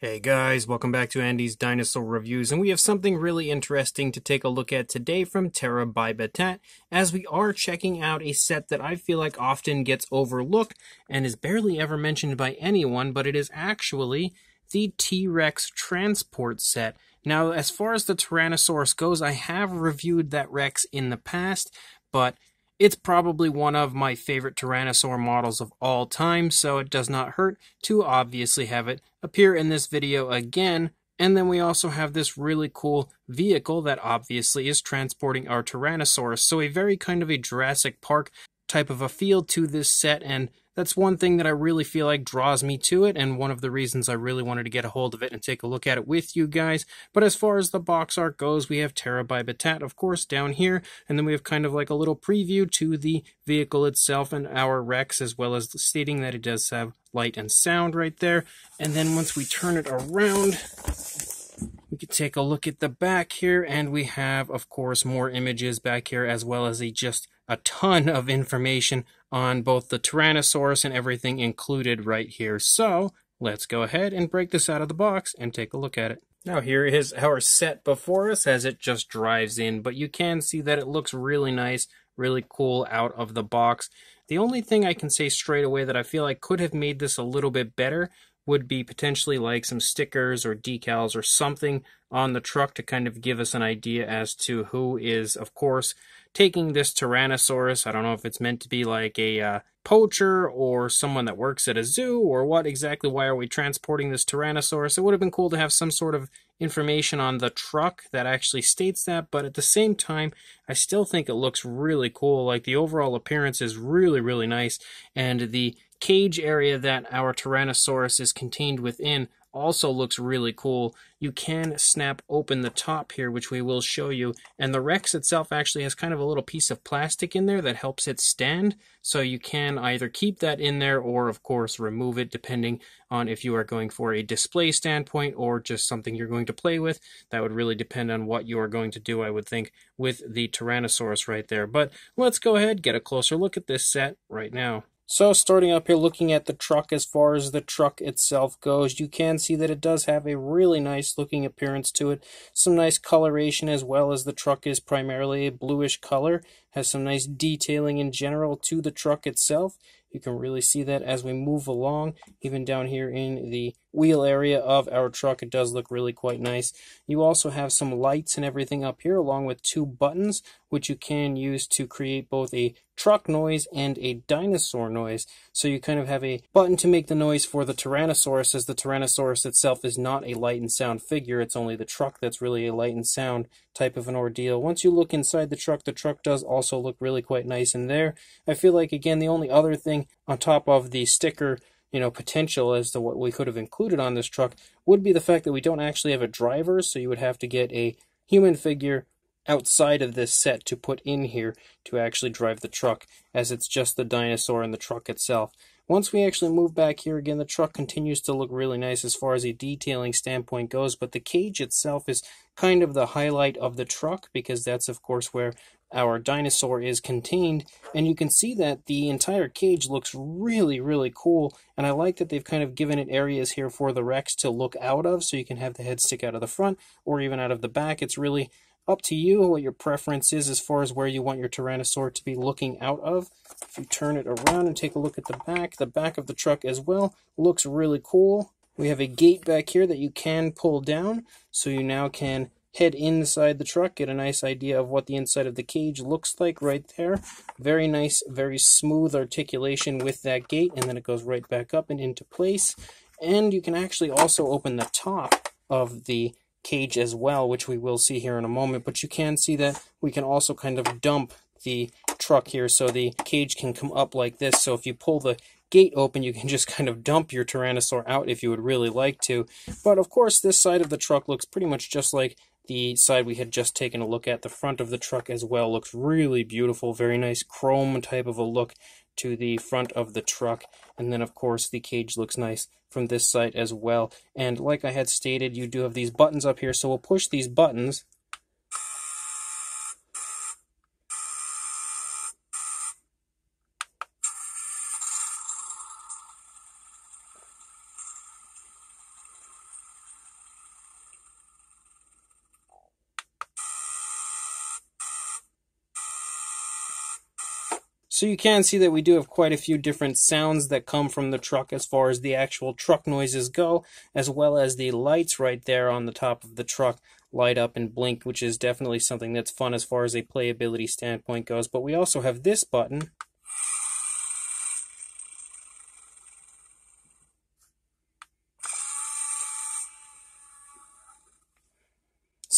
Hey guys, welcome back to Andy's Dinosaur Reviews, and we have something really interesting to take a look at today from Terra by Battat, as we are checking out a set that I feel like often gets overlooked and is barely ever mentioned by anyone, but it is actually the T-Rex Transport set. Now, as far as the Tyrannosaurus goes, I have reviewed that Rex in the past, but it's probably one of my favorite Tyrannosaur models of all time, so it does not hurt to obviously have it appear in this video again. And then we also have this really cool vehicle that obviously is transporting our Tyrannosaurus. So a very kind of a Jurassic Park type of a feel to this set, and that's one thing that I really feel like draws me to it, and one of the reasons I really wanted to get a hold of it and take a look at it with you guys. But as far as the box art goes, we have Terra by Battat, of course, down here, and then we have kind of like a little preview to the vehicle itself and our Rex, as well as stating that it does have light and sound right there. And then once we turn it around, we can take a look at the back here, and we have, of course, more images back here, as well as a just a ton of information on both the Tyrannosaurus and everything included right here. So let's go ahead and break this out of the box and take a look at it. Now here is our set before us as it just drives in, but you can see that it looks really nice, really cool out of the box. The only thing I can say straight away that I feel like could have made this a little bit better would be potentially like some stickers or decals or something on the truck to kind of give us an idea as to who is, of course, taking this Tyrannosaurus. I don't know if it's meant to be like a uh, poacher or someone that works at a zoo or what exactly. Why are we transporting this Tyrannosaurus? It would have been cool to have some sort of information on the truck that actually states that, but at the same time, I still think it looks really cool. Like the overall appearance is really, really nice, and the cage area that our Tyrannosaurus is contained within also looks really cool. You can snap open the top here, which we will show you. And the Rex itself actually has kind of a little piece of plastic in there that helps it stand. So you can either keep that in there or, of course, remove it depending on if you are going for a display standpoint or just something you're going to play with. That would really depend on what you are going to do, I would think, with the Tyrannosaurus right there. But let's go ahead, get a closer look at this set right now. So starting up here looking at the truck as far as the truck itself goes, you can see that it does have a really nice looking appearance to it. Some nice coloration as well as the truck is primarily a bluish color. Has some nice detailing in general to the truck itself. You can really see that as we move along, even down here in the wheel area of our truck, it does look really quite nice. You also have some lights and everything up here, along with two buttons, which you can use to create both a truck noise and a dinosaur noise. So you kind of have a button to make the noise for the Tyrannosaurus, as the Tyrannosaurus itself is not a light and sound figure. It's only the truck that's really a light and sound type of an ordeal. Once you look inside the truck, the truck does also look really quite nice in there. I feel like, again, the only other thing on top of the sticker you know, potential as to what we could have included on this truck would be the fact that we don't actually have a driver, so you would have to get a human figure outside of this set to put in here to actually drive the truck, as it's just the dinosaur and the truck itself. Once we actually move back here again, the truck continues to look really nice as far as a detailing standpoint goes, but the cage itself is kind of the highlight of the truck because that's, of course, where our dinosaur is contained. And you can see that the entire cage looks really, really cool. And I like that they've kind of given it areas here for the Rex to look out of so you can have the head stick out of the front or even out of the back. It's really up to you what your preference is as far as where you want your Tyrannosaur to be looking out of. If you turn it around and take a look at the back, the back of the truck as well looks really cool. We have a gate back here that you can pull down, so you now can head inside the truck, get a nice idea of what the inside of the cage looks like right there. Very nice, very smooth articulation with that gate, and then it goes right back up and into place. And you can actually also open the top of the cage as well, which we will see here in a moment. But you can see that we can also kind of dump the truck here so the cage can come up like this. So if you pull the gate open, you can just kind of dump your Tyrannosaur out if you would really like to. But of course, this side of the truck looks pretty much just like the side we had just taken a look at. The front of the truck as well looks really beautiful. Very nice chrome type of a look to the front of the truck. And then, of course, the cage looks nice from this side as well. And like I had stated, you do have these buttons up here. So we'll push these buttons So you can see that we do have quite a few different sounds that come from the truck as far as the actual truck noises go, as well as the lights right there on the top of the truck light up and blink, which is definitely something that's fun as far as a playability standpoint goes. But we also have this button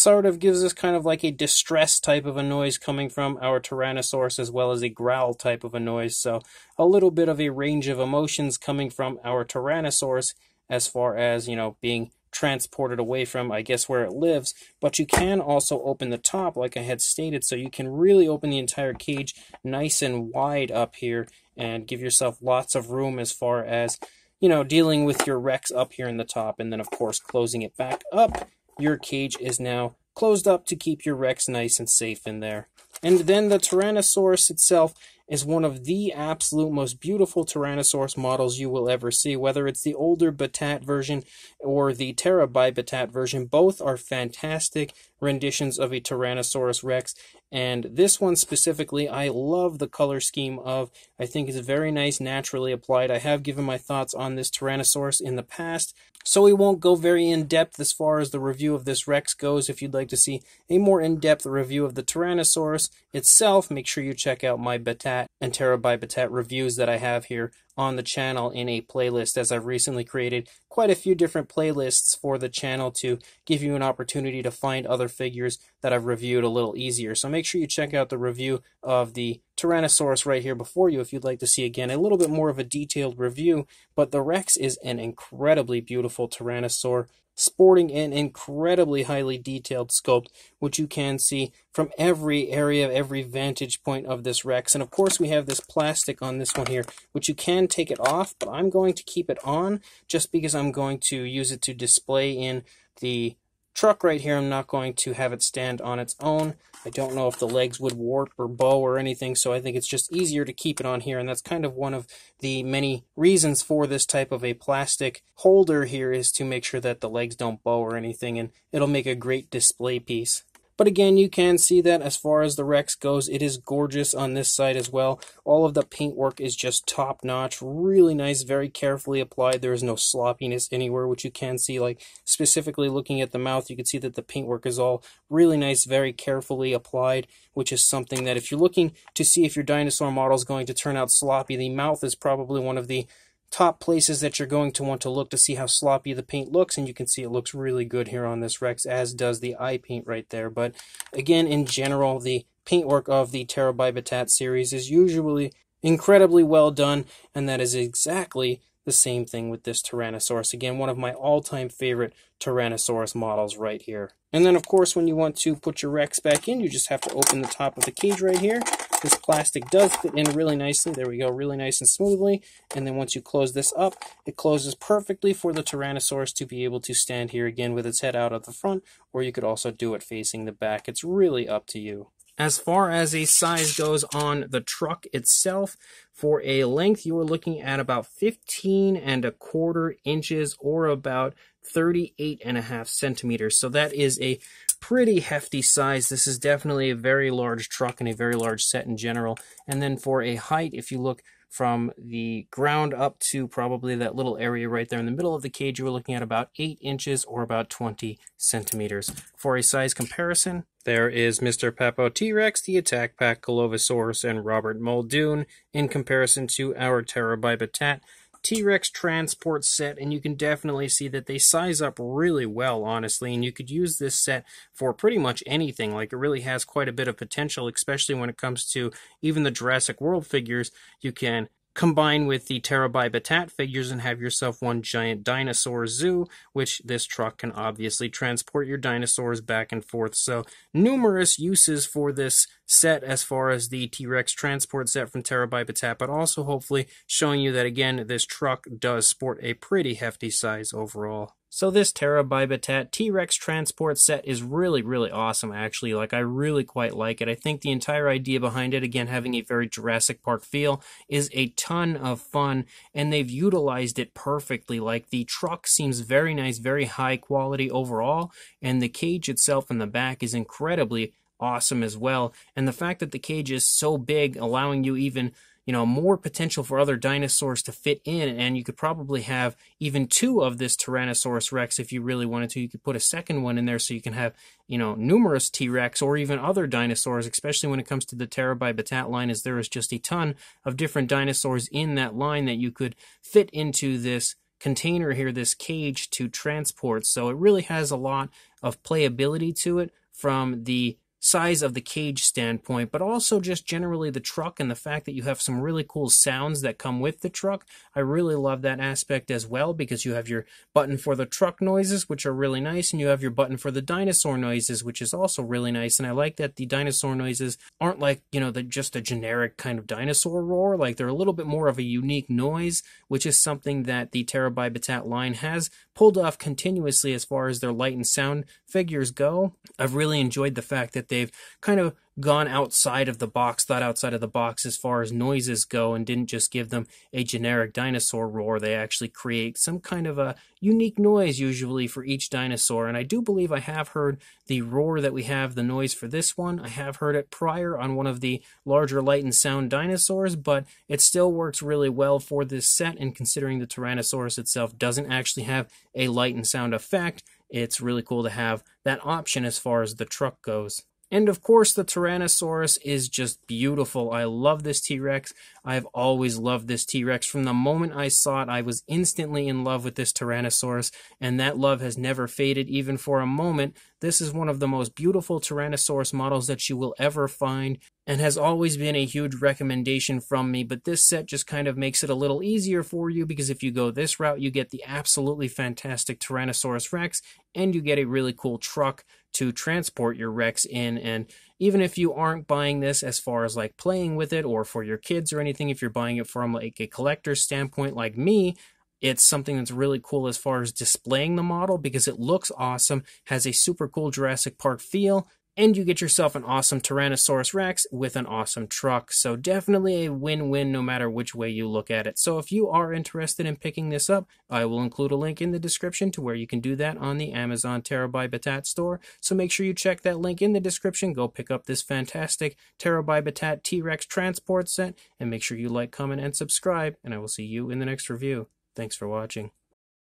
sort of gives us kind of like a distress type of a noise coming from our Tyrannosaurus as well as a growl type of a noise. So a little bit of a range of emotions coming from our Tyrannosaurus as far as, you know, being transported away from, I guess, where it lives. But you can also open the top, like I had stated, so you can really open the entire cage nice and wide up here and give yourself lots of room as far as, you know, dealing with your Rex up here in the top. And then, of course, closing it back up your cage is now closed up to keep your Rex nice and safe in there. And then the Tyrannosaurus itself is one of the absolute most beautiful Tyrannosaurus models you will ever see, whether it's the older Battat version or the Terra by Battat version. Both are fantastic renditions of a Tyrannosaurus Rex, and this one specifically, I love the color scheme of. I think it's very nice, naturally applied. I have given my thoughts on this Tyrannosaurus in the past, so we won't go very in depth as far as the review of this Rex goes. If you'd like to see a more in depth review of the Tyrannosaurus itself, make sure you check out my Battat and Terra by Battat reviews that I have here on the channel in a playlist as I've recently created quite a few different playlists for the channel to give you an opportunity to find other figures that I've reviewed a little easier. So make sure you check out the review of the Tyrannosaurus right here before you if you'd like to see again a little bit more of a detailed review. But the Rex is an incredibly beautiful Tyrannosaur sporting an incredibly highly detailed sculpt, which you can see from every area, every vantage point of this Rex. And of course, we have this plastic on this one here, which you can take it off, but I'm going to keep it on just because I'm going to use it to display in the truck right here, I'm not going to have it stand on its own. I don't know if the legs would warp or bow or anything, so I think it's just easier to keep it on here, and that's kind of one of the many reasons for this type of a plastic holder here is to make sure that the legs don't bow or anything, and it'll make a great display piece. But again, you can see that as far as the Rex goes, it is gorgeous on this side as well. All of the paintwork is just top notch, really nice, very carefully applied. There is no sloppiness anywhere, which you can see, like specifically looking at the mouth, you can see that the paintwork is all really nice, very carefully applied, which is something that if you're looking to see if your dinosaur model is going to turn out sloppy, the mouth is probably one of the top places that you're going to want to look to see how sloppy the paint looks and you can see it looks really good here on this Rex as does the eye paint right there but again in general the paintwork of the Terra by Battat series is usually incredibly well done and that is exactly the same thing with this Tyrannosaurus. Again, one of my all-time favorite Tyrannosaurus models right here. And then, of course, when you want to put your Rex back in, you just have to open the top of the cage right here. This plastic does fit in really nicely. There we go, really nice and smoothly. And then once you close this up, it closes perfectly for the Tyrannosaurus to be able to stand here again with its head out at the front, or you could also do it facing the back. It's really up to you. As far as a size goes on the truck itself, for a length, you are looking at about 15 and a quarter inches or about 38 and a half centimeters. So that is a pretty hefty size. This is definitely a very large truck and a very large set in general. And then for a height, if you look from the ground up to probably that little area right there in the middle of the cage, you were looking at about 8 inches or about 20 centimeters. For a size comparison, there is Mr. Papo T-Rex, the Attack Pack Dilophosaurus, and Robert Muldoon in comparison to our Terra by Battat T-Rex transport set, and you can definitely see that they size up really well, honestly, and you could use this set for pretty much anything. Like, it really has quite a bit of potential, especially when it comes to even the Jurassic World figures. You can combine with the Terra by Battat figures and have yourself one giant dinosaur zoo, which this truck can obviously transport your dinosaurs back and forth. So, numerous uses for this set as far as the T-Rex transport set from Terra by Battat, but also hopefully showing you that again, this truck does sport a pretty hefty size overall. So this Terra by Battat T-Rex transport set is really, really awesome actually. Like I really quite like it. I think the entire idea behind it, again having a very Jurassic Park feel, is a ton of fun and they've utilized it perfectly. Like the truck seems very nice, very high quality overall, and the cage itself in the back is incredibly awesome as well. And the fact that the cage is so big, allowing you even you know, more potential for other dinosaurs to fit in, and you could probably have even two of this Tyrannosaurus Rex if you really wanted to. You could put a second one in there so you can have, you know, numerous T-Rex or even other dinosaurs, especially when it comes to the Terra by Battat line, as there is just a ton of different dinosaurs in that line that you could fit into this container here, this cage to transport. So it really has a lot of playability to it from the size of the cage standpoint, but also just generally the truck and the fact that you have some really cool sounds that come with the truck. I really love that aspect as well because you have your button for the truck noises, which are really nice, and you have your button for the dinosaur noises, which is also really nice. And I like that the dinosaur noises aren't like, you know, the, just a generic kind of dinosaur roar. Like they're a little bit more of a unique noise, which is something that the Terra by Battat line has pulled off continuously as far as their light and sound figures go. I've really enjoyed the fact that they've kind of gone outside of the box, thought outside of the box as far as noises go, and didn't just give them a generic dinosaur roar. They actually create some kind of a unique noise, usually for each dinosaur. And I do believe I have heard the roar that we have, the noise for this one. I have heard it prior on one of the larger light and sound dinosaurs, but it still works really well for this set. And considering the Tyrannosaurus itself doesn't actually have a light and sound effect, it's really cool to have that option as far as the truck goes. And of course, the Tyrannosaurus is just beautiful. I love this T Rex. I've always loved this T Rex. From the moment I saw it, I was instantly in love with this Tyrannosaurus, and that love has never faded even for a moment. This is one of the most beautiful Tyrannosaurus models that you will ever find, and has always been a huge recommendation from me. But this set just kind of makes it a little easier for you because if you go this route, you get the absolutely fantastic Tyrannosaurus Rex, and you get a really cool truck to transport your Rex in. And even if you aren't buying this as far as like playing with it or for your kids or anything, if you're buying it from like a collector's standpoint like me, it's something that's really cool as far as displaying the model because it looks awesome, has a super cool Jurassic Park feel, and you get yourself an awesome Tyrannosaurus Rex with an awesome truck. So definitely a win-win no matter which way you look at it. So if you are interested in picking this up, I will include a link in the description to where you can do that on the Amazon Terra by Battat store. So make sure you check that link in the description. Go pick up this fantastic Terra by Battat T-Rex transport set and make sure you like, comment, and subscribe. And I will see you in the next review. Thanks for watching.